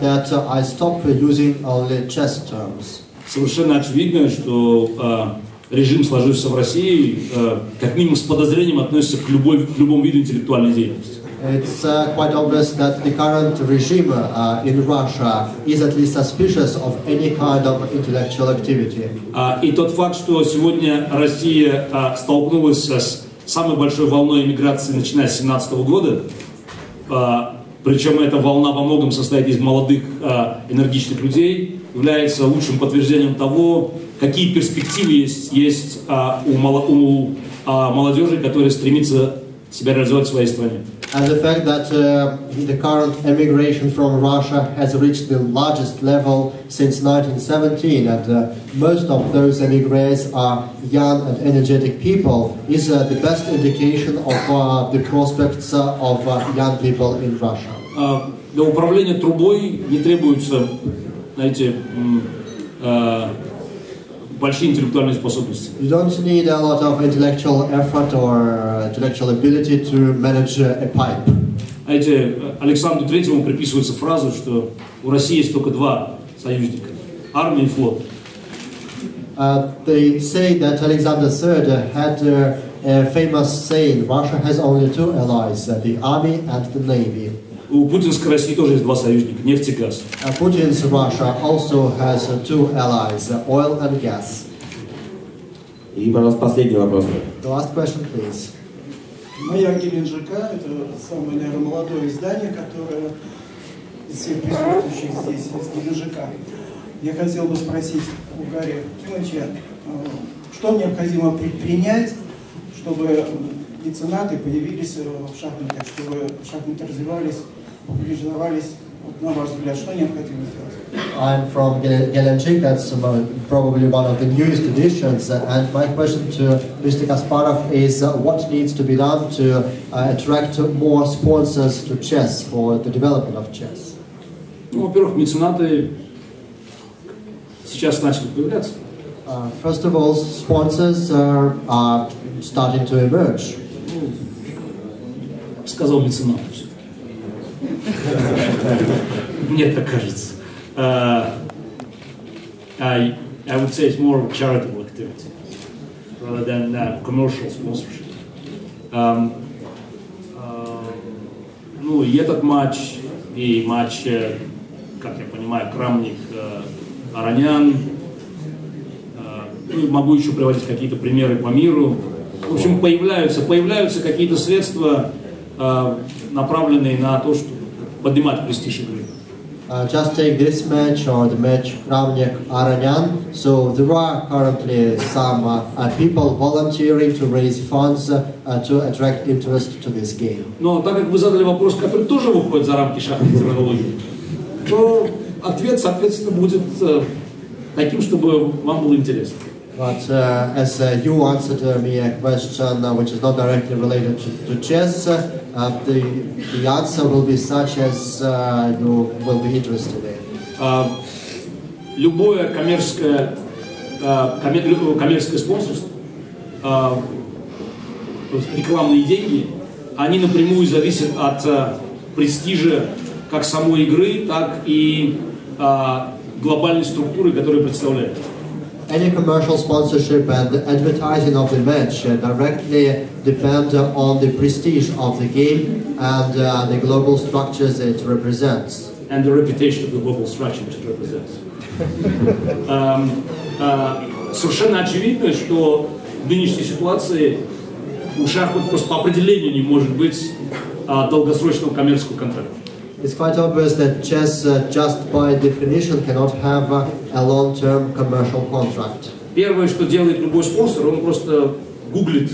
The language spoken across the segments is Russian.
that uh, I stopped using only chess terms. Совершенно очевидно, что э, режим, сложившийся в России, э, как минимум с подозрением относится к, любой, к любому виду интеллектуальной деятельности. It's uh, quite obvious that the current regime uh, in Russia is at least suspicious of any kind of intellectual activity. А, И тот факт, что сегодня Россия а, столкнулась с самой большой волной иммиграции, начиная с 2017 года, а, причем эта волна во многом состоит из молодых а, энергичных людей, является лучшим подтверждением того, какие перспективы есть, есть а, у, а, молодежи, которая стремится себя реализовать в своей стране. And the fact that uh, the current emigration from Russia has reached the largest level since 1917, and uh, most of those emigres are young and energetic people, is uh, the best indication of uh, the prospects uh, of uh, young people in Russia. А, Для управления трубой не требуются, знаете, м, а, большие интеллектуальные способности. You don't need a lot of intellectual effort or uh, intellectual ability to manage uh, a pipe. Знаете, Александру Третьему приписывается фраза, что у России есть только два союзника – армия и флот. Uh, they say that Alexander III had uh, a famous saying, Russia has only two allies, uh, the army and the navy. У путинской России тоже есть два союзника – нефть и газ. Uh, Putin's Russia also has uh, two allies, uh, oil and gas. И, пожалуйста, последний вопрос. The last question, please. Маяк Геленджика – это самое, наверное, молодое издание, которое из всех присутствующих здесь, из Геленджика. Я хотел бы спросить у Гарри Кимовича, э, что необходимо предпринять, чтобы меценаты появились э, в шахматах, чтобы шахматы развивались, популяризовались. Вот, на ваш взгляд, что необходимо сделать? I'm from Gel- Gelendzhik, that's about- probably one of the newest editions, uh, and my question to Mr. Kasparov is uh, what needs to be done to uh, attract more sponsors to chess for the development of chess? Ну, во-первых, меценаты сейчас начали появляться. Uh, first of all, sponsors are, are starting to emerge. Сказал меценат все-таки. Мне так кажется. А, I, I would say it's more of a charitable activity rather than uh, commercial sponsorship. Um, а, ну, и этот матч, и матч, э, как я понимаю, Крамник. Э, ну, и могу еще приводить какие-то примеры по миру. В общем, появляются, появляются какие-то средства, э, направленные на то, чтобы поднимать престиж игры. Uh, just take this match or the match Kravnik Aranyan. So there are currently some uh, uh, people volunteering to raise funds uh, uh, to attract interest to this game. Но так как вы задали вопрос, который тоже выходит за рамки шахматной терминологии, то ответ, соответственно, будет э, таким, чтобы вам было интересно. But uh, as uh, you answered uh, me a question uh, which is not directly related to, to chess, uh, uh, the, the answer will be such as uh, you will be interested in. А, любое коммерческое, коммер- любое коммерческое спонсорство, есть рекламные деньги, они напрямую зависят от а, престижа как самой игры, так и а, глобальной структуры, которую представляет. Any commercial sponsorship and the advertising of the match uh, directly depend uh, on the prestige of the game and uh, the global structures it represents. and the reputation of the global structure it represents. Эм, э, Совершенно очевидно, что в нынешней ситуации у шахмат просто по определению не может быть а, долгосрочного коммерческого контракта. It's quite obvious that chess, uh, just by definition, cannot have uh, a long-term commercial contract. Первое, что делает любой спонсор, он просто гуглит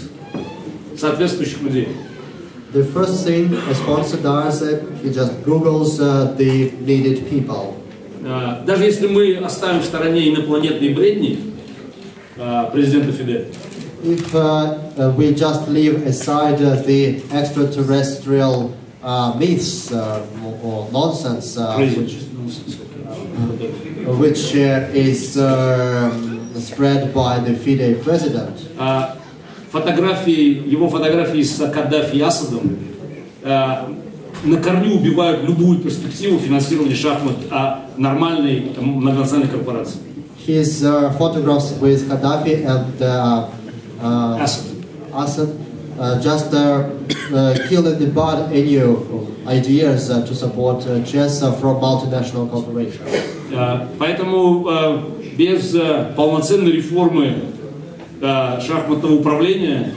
соответствующих людей. The first thing a sponsor does, uh, he just Googles uh, the needed people. Э, Даже если мы оставим в стороне инопланетные бредни э, президента Фиделя, If uh, uh, we just leave aside uh, the extraterrestrial uh, myths uh, or nonsense, uh, crazy. which, which uh, is um spread by the Fidel president, А фотографии, его фотографии с Каддафи и Асадом, а, на корню убивают любую перспективу финансирования шахмат а нормальной там, многонациональной корпорации. His uh, photographs with Gaddafi and uh, uh, Assad. Assad uh, just uh, uh, kill in the bud any ideas uh, to support uh, chess uh, from multinational corporations. Поэтому без полноценной реформы шахматного управления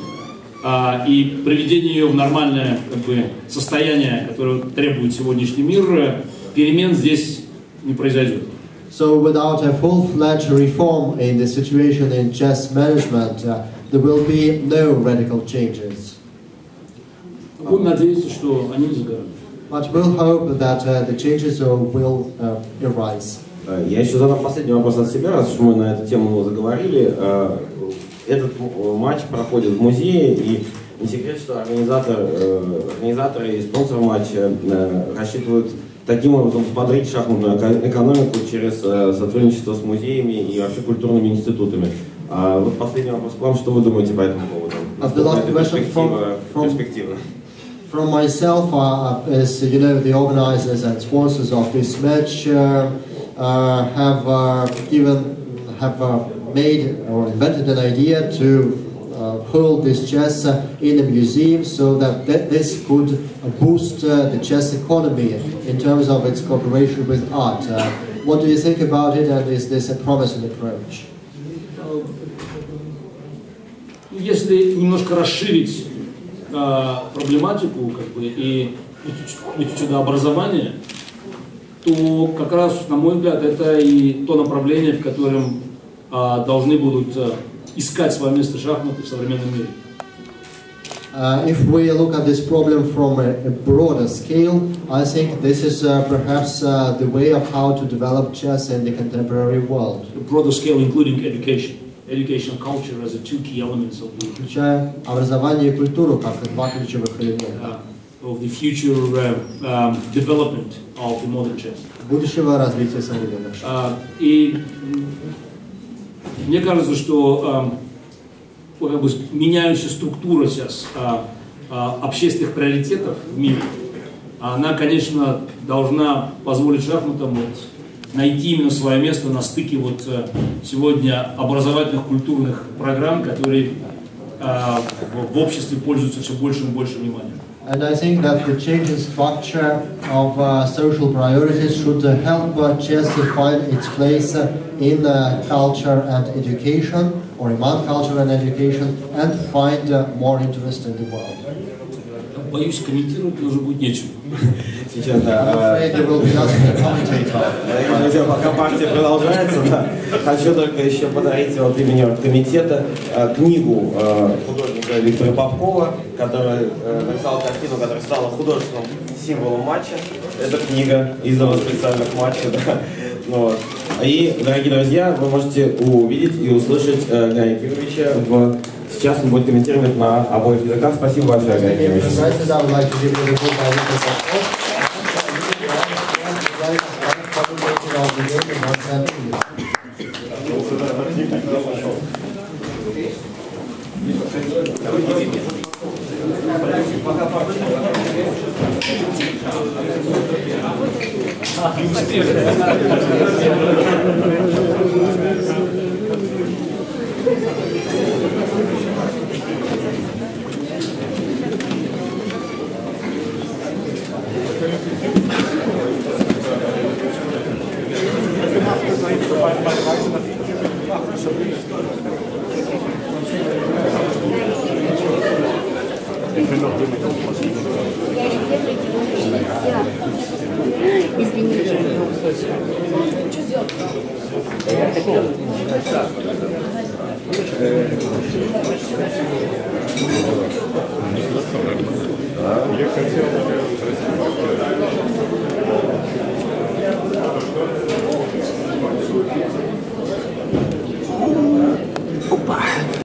и приведения ее в нормальное как бы, состояние, которое требует сегодняшний мир, перемен здесь не произойдет. So without a full-fledged reform in the situation in chess management, uh, there will be no radical changes. Будем надеяться, что они не за горами. But we'll hope that uh, the changes uh, will uh, arise. Э, Я еще задам последний вопрос от себя, раз уж мы на эту тему заговорили. Э, Этот м- матч проходит в музее, и не секрет, что организатор, э, организаторы и спонсор матча э, рассчитывают таким образом взбодрить шахматную эко- экономику через э, сотрудничество с музеями и вообще культурными институтами. А вот последний вопрос к вам, что вы думаете по этому поводу? А the last Насколько это question from- перспектива- from- перспективна? From myself, uh, as you know, the organizers and sponsors of this match uh, uh, have uh, given, have uh, made or invented an idea to uh, hold this chess uh, in a museum so that th- this could uh, boost uh, the chess economy in terms of its cooperation with art. Uh, what do you think about it, and is this a promising approach? Если немножко расширить а, проблематику как бы, и этюдообразование, то как раз, на мой взгляд, это и то направление, в котором а, должны будут а, искать свое место шахматы в современном мире. Uh, if we look at this problem from a, a broader scale, I think this is uh, perhaps uh, the way of how to develop chess in the contemporary world, The broader scale, including education. Education and culture as the two key elements of the, включая образование и культуру как два ключевых элемента uh, of the future uh, um, development of the modern chess. будущего развития современных шахмат. А, И мне кажется, что ну, как бы меняющая структура сейчас а, а, общественных приоритетов в мире, она, конечно, должна позволить шахматам вот найти именно свое место на стыке вот э, сегодня образовательных культурных программ, которые а, в, обществе пользуются все большим и большим вниманием. And I think that the change in structure of uh, social priorities should uh, help uh, chess to find its place uh, in uh, culture and education, or among culture and education, and find uh, more interest in the world. Боюсь, комментировать уже будет нечего. Сейчас, да, э, друзья, пока партия продолжается, да, хочу только еще подарить от имени комитета э, книгу э, художника Виктора Попкова, который написал картину, которая стала художественным символом матча. Эта книга издана специально к матчу. Да. Ну, вот. И, дорогие друзья, вы можете увидеть и услышать э, Гарри Кировича в... Сейчас он будет комментировать на обоих языках. Спасибо большое, Гарри Кирович. President, I would like to give you the book by Victor Popov. of the game in one sentence. Извините. Я хотел бы спросить